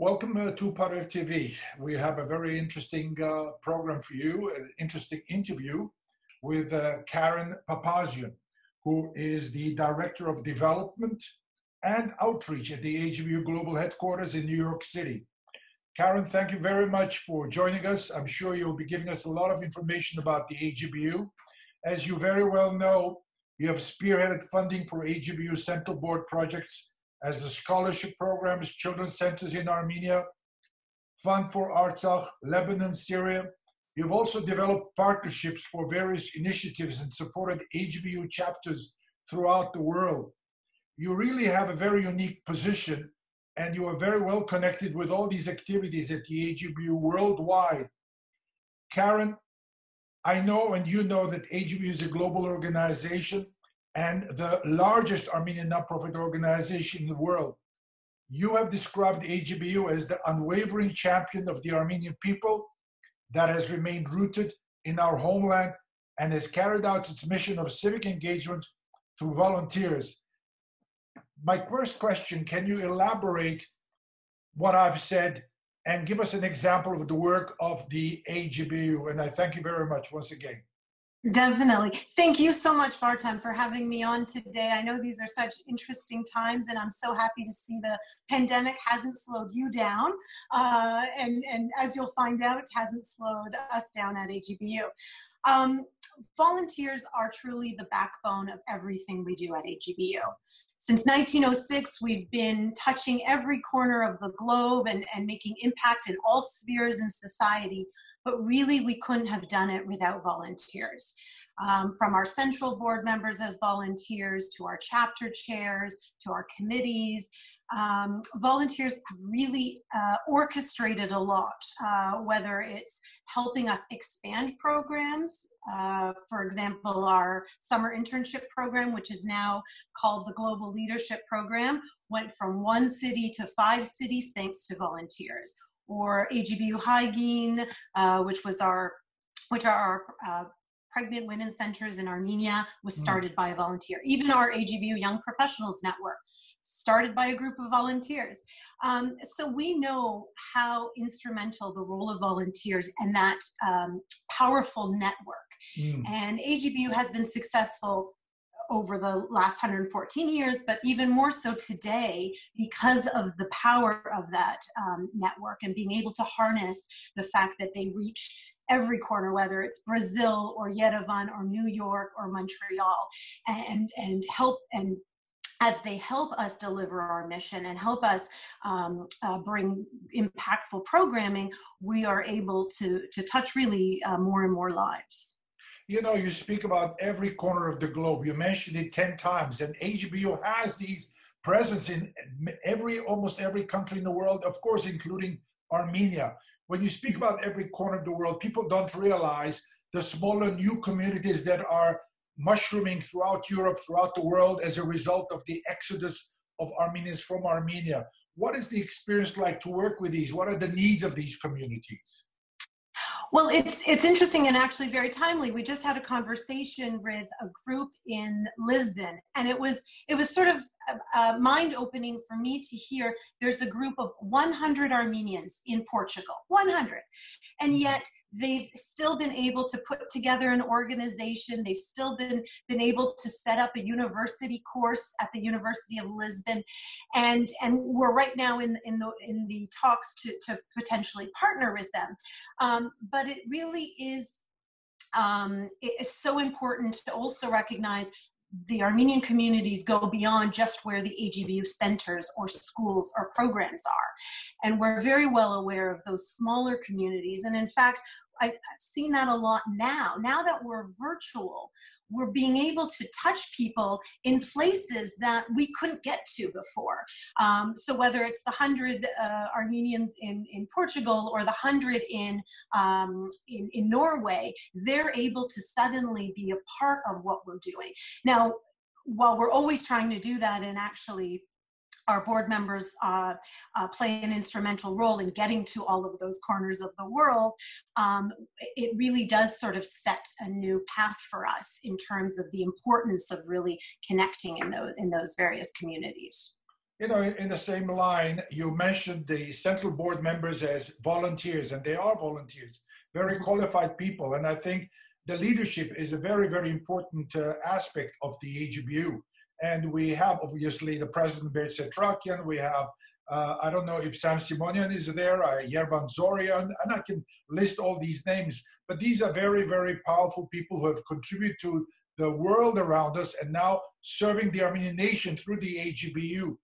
Welcome uh, to Parev TV. We have a very interesting uh, program for you, an interesting interview with uh, Karen Papazian, who is the Director of Development and Outreach at the AGBU Global Headquarters in New York City. Karen, thank you very much for joining us. I'm sure you'll be giving us a lot of information about the AGBU. As you very well know, you have spearheaded funding for AGBU Central Board projects as the scholarship programs, children's centers in Armenia, Fund for Artsakh, Lebanon, Syria. You've also developed partnerships for various initiatives and supported AGBU chapters throughout the world. You really have a very unique position and you are very well connected with all these activities at the AGBU worldwide. Karen, I know and you know that AGBU is a global organization and the largest Armenian nonprofit organization in the world. You have described AGBU as the unwavering champion of the Armenian people that has remained rooted in our homeland and has carried out its mission of civic engagement through volunteers. My first question can you elaborate what I've said and give us an example of the work of the AGBU? And I thank you very much once again. Definitely. Thank you so much, Vartan, for having me on today. I know these are such interesting times, and I'm so happy to see the pandemic hasn't slowed you down. Uh, and, and as you'll find out, hasn't slowed us down at AGBU. Um, volunteers are truly the backbone of everything we do at AGBU. Since 1906, we've been touching every corner of the globe and, and making impact in all spheres in society but really we couldn't have done it without volunteers. Um, from our central board members as volunteers to our chapter chairs to our committees. Um, volunteers have really uh, orchestrated a lot, uh, whether it's helping us expand programs. Uh, for example, our summer internship program, which is now called the Global Leadership Program, went from one city to five cities thanks to volunteers or AGBU Hye Geen, uh, which was our, which are our uh, pregnant women centers in Armenia, was hmm. started mm. by a volunteer. Even our AGBU Young Professionals Network, started by a group of volunteers. Um, so we know how instrumental the role of volunteers and that um, powerful network. Mm. And AGBU has been successful over the last 114 years, but even more so today because of the power of that um, network and being able to harness the fact that they reach every corner, whether it's Brazil or Yerevan or New York or Montreal, and, and help and as they help us deliver our mission and help us um, uh, bring impactful programming, we are able to, to touch really uh, more and more lives you know, you speak about every corner of the globe. You mentioned it 10 times, and AGBU has these presence in every, almost every country in the world, of course, including Armenia. When you speak mm-hmm. about every corner of the world, people don't realize the smaller new communities that are mushrooming throughout Europe, throughout the world as a result of the exodus of Armenians from Armenia. What is the experience like to work with these? What are the needs of these communities? Well, it's it's interesting and actually very timely. We just had a conversation with a group in Lisbon, and it was it was sort of uh, mind opening for me to hear. There's a group of 100 Armenians in Portugal, 100, and mm-hmm. yet they've still been able to put together an organization they've still been been able to set up a university course at the university of lisbon and and we're right now in in the in the talks to to potentially partner with them um, but it really is um, it is so important to also recognize the Armenian communities go beyond just where the AGBU centers or schools or programs are. And we're very well aware of those smaller communities. And in fact, I've seen that a lot now. Now that we're virtual, we're being able to touch people in places that we couldn't get to before. Um, so whether it's the hundred uh, Armenians in, in Portugal or the hundred in, um, in, in Norway, they're able to suddenly be a part of what we're doing. Now, while we're always trying to do that and actually our board members uh, uh, play an instrumental role in getting to all of those corners of the world, um, it really does sort of set a new path for us in terms of the importance of really connecting in those, in those various communities. You know, in the same line, you mentioned the central board members as volunteers, and they are volunteers, very mm-hmm. qualified people. And I think the leadership is a very, very important uh, aspect of the AGBU. And we have obviously the president, Berge Setrakian, we have uh, I don't know if Sam Simonian is there, uh, Yervant Zorian, and I can list all these names. But these are very, very powerful people who have contributed to the world around us and now serving the Armenian nation through the AGBU.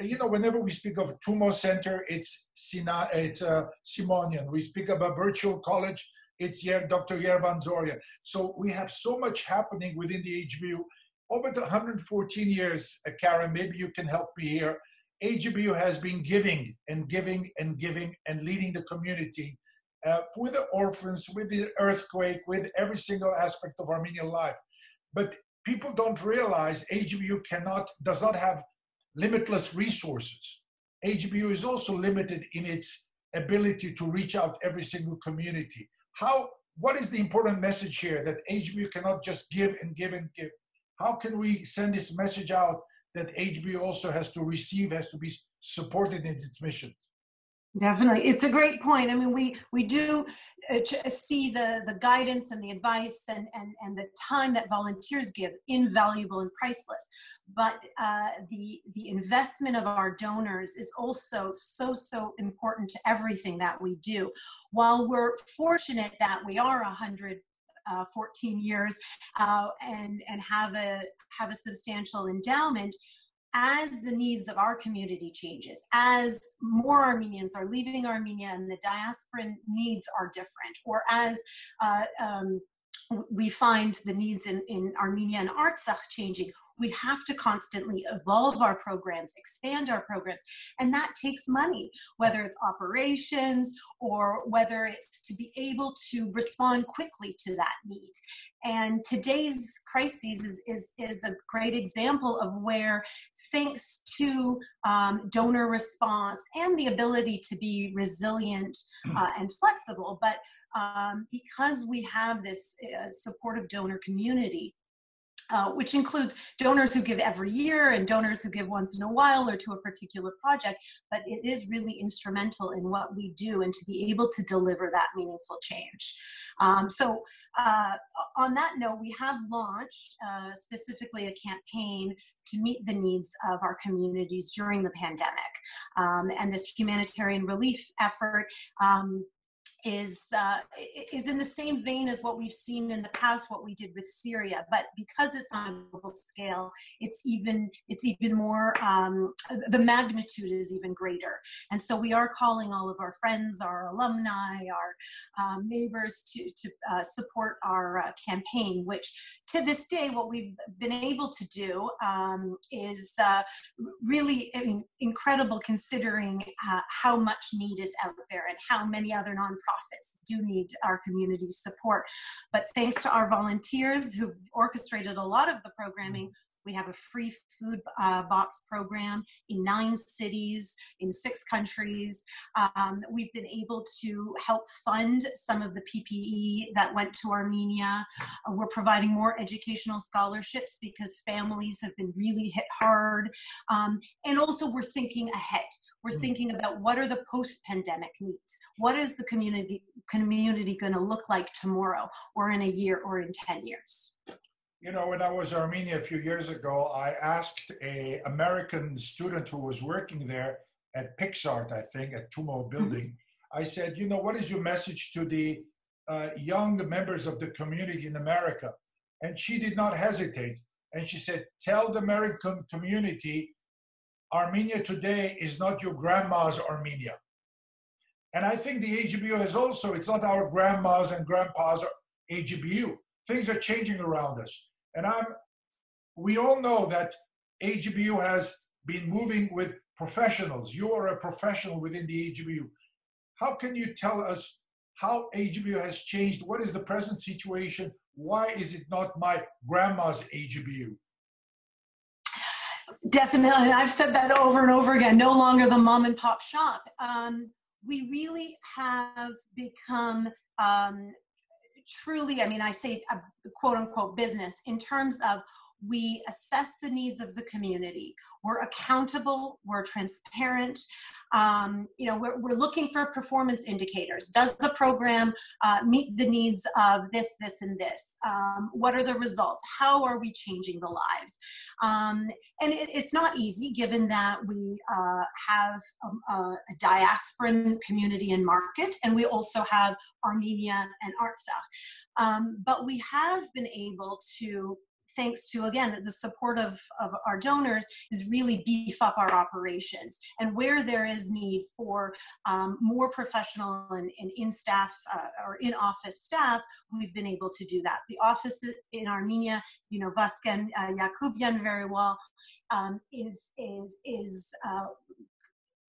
You know, whenever we speak of Tumo Center, it's Sina, it's uh, Simonian. We speak about virtual college, it's Dr. Yervant Zorian. So we have so much happening within the AGBU. Over the 114 years, uh, Karen, maybe you can help me here AGBU has been giving and giving and giving and leading the community uh, with the orphans, with the earthquake, with every single aspect of Armenian life. But people don't realize AGBU cannot, does not have limitless resources. AGBU is also limited in its ability to reach out every single community. How, what is the important message here that AGBU cannot just give and give and give? How can we send this message out that AGBU also has to receive, has to be supported in its missions. Definitely, it's a great point. I mean, we we do uh, see the the guidance and the advice and and and the time that volunteers give invaluable and priceless. But uh, the the investment of our donors is also so so important to everything that we do. While we're fortunate that we are a hundred uh, 14 years uh, and and have a have a substantial endowment as the needs of our community changes as more armenians are leaving armenia and the diasporan needs are different or as uh, um, we find the needs in, in armenia and artsakh changing we have to constantly evolve our programs, expand our programs, and that takes money, whether it's operations or whether it's to be able to respond quickly to that need. And today's crises is, is, is a great example of where, thanks to um, donor response and the ability to be resilient hmm. uh, and flexible, but um, because we have this uh, supportive donor community, uh, which includes donors who give every year and donors who give once in a while or to a particular project. But it is really instrumental in what we do and to be able to deliver that meaningful change. Um, so, uh, on that note, we have launched uh, specifically a campaign to meet the needs of our communities during the pandemic. Um, and this humanitarian relief effort um, is uh, is in the same vein as what we've seen in the past, what we did with Syria. But because it's on a global scale, it's even it's even more um, the magnitude is even greater. And so we are calling all of our friends, our alumni, our um, neighbors to to uh, support our uh, campaign. Which to this day, what we've been able to do um, is uh, really incredible, considering uh, how much need is out there and how many other nonprofits nonprofits do need our community support. But thanks to our volunteers who've orchestrated a lot of the programming, we have a free food uh, box program in nine cities, in six countries. Um, we've been able to help fund some of the PPE that went to Armenia. Uh, we're providing more educational scholarships because families have been really hit hard. Um, and also, we're thinking ahead. We're mm. thinking about what are the post-pandemic needs. What is the community community going to look like tomorrow, or in a year, or in ten years? You know, when I was in Armenia a few years ago, I asked a American student who was working there at PicsArt, I think, at Tumo mm-hmm. Building. Mm-hmm. I said, you know, what is your message to the uh, young members of the community in America? And she did not hesitate. And she said, tell the American community Armenia today is not your grandma's Armenia. And I think the AGBU has also, it's not our grandma's and grandpa's AGBU. Things are changing around us. And I'm, we all know that AGBU has been moving with professionals. You are a professional within the AGBU. How can you tell us how AGBU has changed? What is the present situation? Why is it not my grandma's AGBU? Definitely. I've said that over and over again. No longer the mom and pop shop. Um, we really have become um, truly, I mean, I say a quote unquote business in terms of we assess the needs of the community. We're accountable, we're transparent, um, you know, we're, we're looking for performance indicators. Does the program uh, meet the needs of this, this, and this? Um, what are the results? How are we changing the lives? Um, and it, it's not easy given that we uh, have a, a, diasporan community and market, and we also have Armenia and Artsakh. Um, but we have been able to thanks to again the support of, of our donors is really beef up our operations. And where there is need for um, more professional and, and in staff uh, or in office staff we've been able to do that. The office in armenia you know vasken uh, Yacoubian very well um, is is is uh,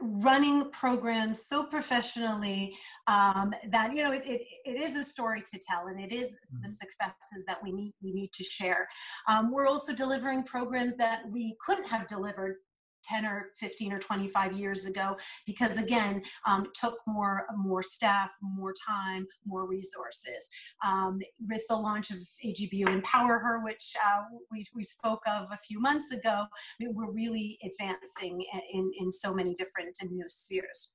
running programs so professionally um, that you know it, it, it is a story to tell and it is mm-hmm. the successes that we need we need to share um, we're also delivering programs that we couldn't have delivered 10 or 15 or 25 years ago because again um, took more more staff more time more resources. Um, with the launch of agbu empower her which uh, we, we spoke of a few months ago I mean, we're really advancing in, in so many different and new spheres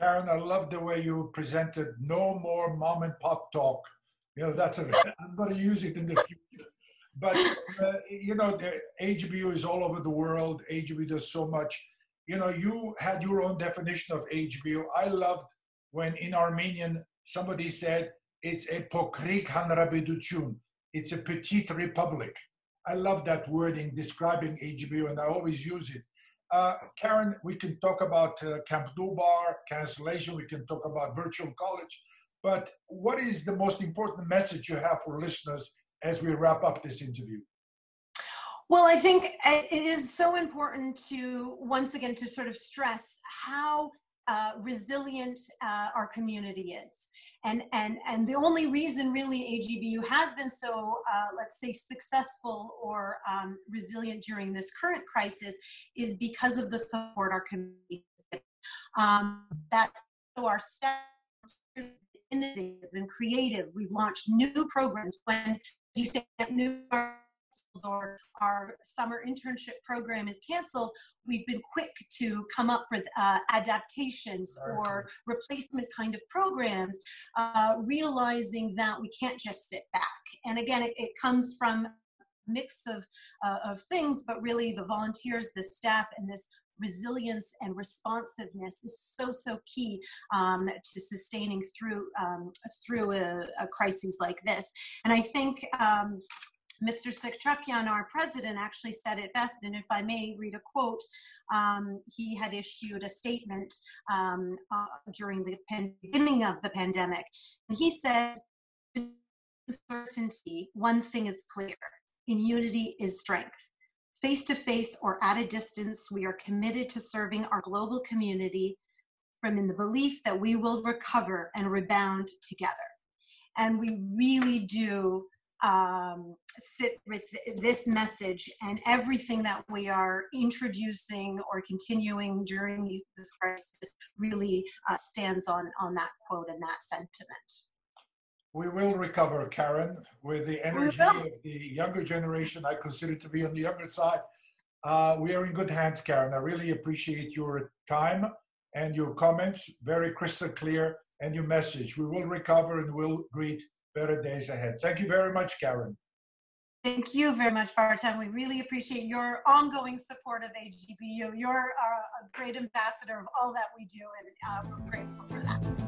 karen i love the way you presented no more mom and pop talk. You know that's a i'm going to use it in the future but uh, you know, the is all over the world. AGBU does so much. You know, you had your own definition of AGBU. I loved when in Armenian somebody said it's a pokrik hanrabiduchun. It's a petite republic. I love that wording describing AGBU, and I always use it. Uh, Karen, we can talk about uh, Camp Nubar cancellation. We can talk about virtual college. But what is the most important message you have for listeners as we wrap up this interview? Well, I think it is so important to once again to sort of stress how uh, resilient uh, our community is. And, and, and the only reason really AGBU has been so, uh, let's say, successful or um, resilient during this current crisis is because of the support our community um, that our staff innovative and creative. We've launched new programs when you say new or our summer internship program is canceled, we've been quick to come up with uh, adaptations or replacement kind of programs, uh, realizing that we can't just sit back. And again, it, it comes from a mix of, uh, of things, but really the volunteers, the staff, and this resilience and responsiveness is so so key um, to sustaining through um, through a, a, crisis like this. And I think. Um, Mr. Setrakian, our president, actually said it best, and if I may read a quote, um, he had issued a statement um, uh, during the beginning of the pandemic, and he said, "Certainty, one thing is clear: immunity is strength." Face to face or at a distance, we are committed to serving our global community from in the belief that we will recover and rebound together. And we really do um, sit with this message and everything that we are introducing or continuing during these, this crisis really uh, stands on, on that quote and that sentiment. We will recover, Karen, with the energy of the younger generation. I consider to be on the younger side. Uh, we are in good hands, Karen. I really appreciate your time and your comments, very crystal clear, and your message. We will recover and will greet better days ahead. Thank you very much, Karen. Thank you very much, Vartan. We really appreciate your ongoing support of AGBU. You're a great ambassador of all that we do, and uh, we're grateful for that.